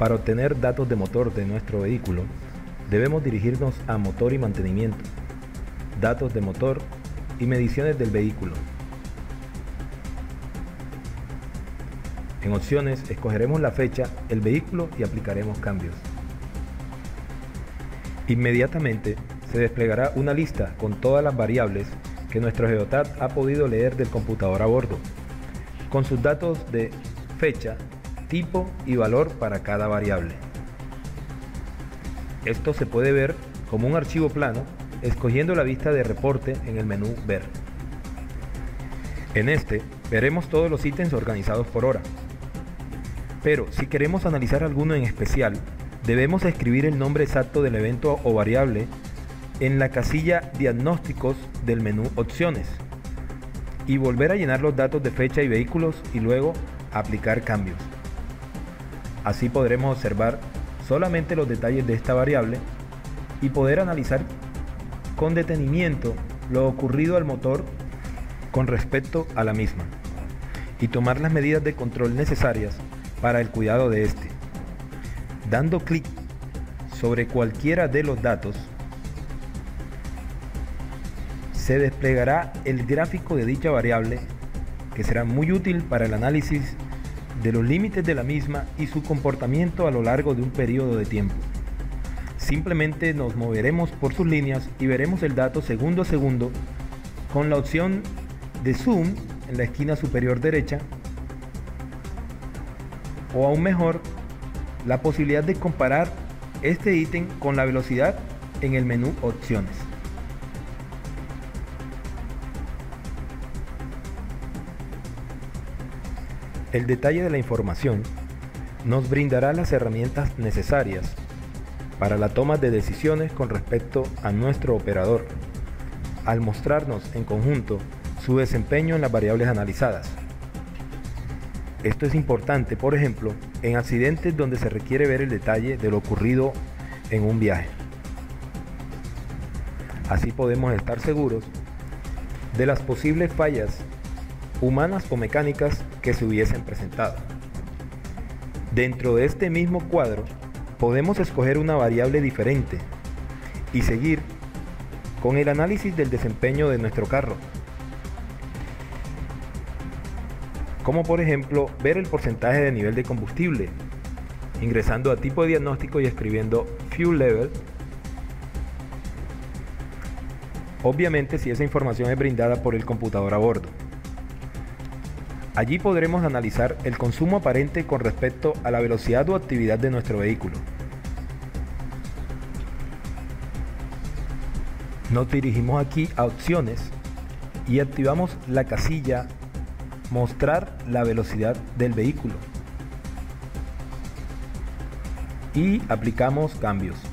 Para obtener datos de motor de nuestro vehículo, debemos dirigirnos a Motor y Mantenimiento, Datos de motor y mediciones del vehículo. En opciones escogeremos la fecha, el vehículo y aplicaremos cambios. Inmediatamente se desplegará una lista con todas las variables que nuestro Geotat ha podido leer del computador a bordo, con sus datos de fecha, tipo y valor para cada variable. Esto se puede ver como un archivo plano escogiendo la vista de reporte en el menú Ver. En este veremos todos los ítems organizados por hora. Pero si queremos analizar alguno en especial, debemos escribir el nombre exacto del evento o variable en la casilla Diagnósticos del menú Opciones y volver a llenar los datos de fecha y vehículos y luego aplicar cambios. Así podremos observar solamente los detalles de esta variable y poder analizar con detenimiento lo ocurrido al motor con respecto a la misma y tomar las medidas de control necesarias para el cuidado de este. Dando clic sobre cualquiera de los datos, se desplegará el gráfico de dicha variable que será muy útil para el análisis de los límites de la misma y su comportamiento a lo largo de un periodo de tiempo. Simplemente nos moveremos por sus líneas y veremos el dato segundo a segundo con la opción de zoom en la esquina superior derecha o aún mejor la posibilidad de comparar este ítem con la velocidad en el menú opciones. El detalle de la información nos brindará las herramientas necesarias para la toma de decisiones con respecto a nuestro operador, al mostrarnos en conjunto su desempeño en las variables analizadas. Esto es importante, por ejemplo, en accidentes donde se requiere ver el detalle de lo ocurrido en un viaje. Así podemos estar seguros de las posibles fallas humanas o mecánicas que se hubiesen presentado. Dentro de este mismo cuadro podemos escoger una variable diferente y seguir con el análisis del desempeño de nuestro carro. Como por ejemplo ver el porcentaje de nivel de combustible, ingresando a tipo de diagnóstico y escribiendo Fuel Level. Obviamente si esa información es brindada por el computador a bordo. Allí podremos analizar el consumo aparente con respecto a la velocidad o actividad de nuestro vehículo. Nos dirigimos aquí a opciones y activamos la casilla mostrar la velocidad del vehículo y aplicamos cambios.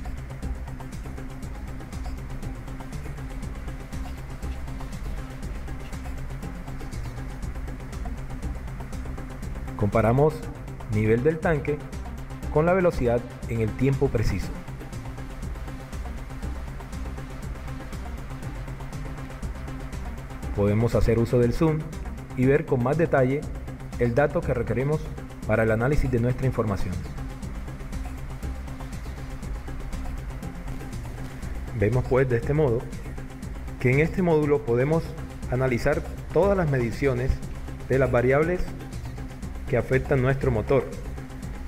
Comparamos nivel del tanque con la velocidad en el tiempo preciso. Podemos hacer uso del zoom y ver con más detalle el dato que requerimos para el análisis de nuestra información. Vemos pues de este modo que en este módulo podemos analizar todas las mediciones de las variables que afectan nuestro motor.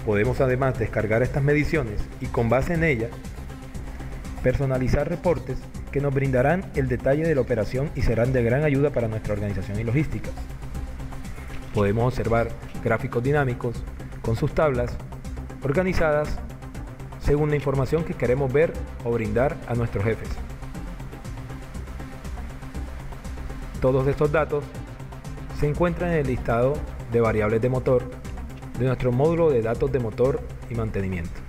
Podemos además descargar estas mediciones y con base en ellas personalizar reportes que nos brindarán el detalle de la operación y serán de gran ayuda para nuestra organización y logística. Podemos observar gráficos dinámicos con sus tablas organizadas según la información que queremos ver o brindar a nuestros jefes. Todos estos datos se encuentran en el listado de variables de motor de nuestro módulo de datos de motor y mantenimiento.